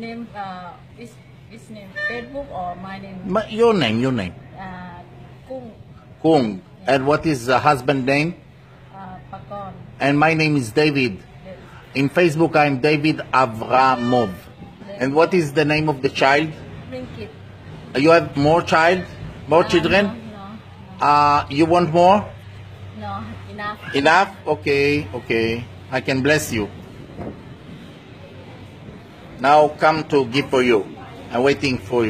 name, uh, is, is name, Facebook or my name? My, your name, your name. Uh, Kung. Kung. Yeah. And what is the husband name? Uh, Pakon. And my name is David. In Facebook, I'm David Avramov. And what is the name of the child? Rinky. You have more child? More uh, children? No, no, no. Uh, you want more? No, enough. Enough? Okay, okay. I can bless you. Now come to give for you. I'm waiting for you.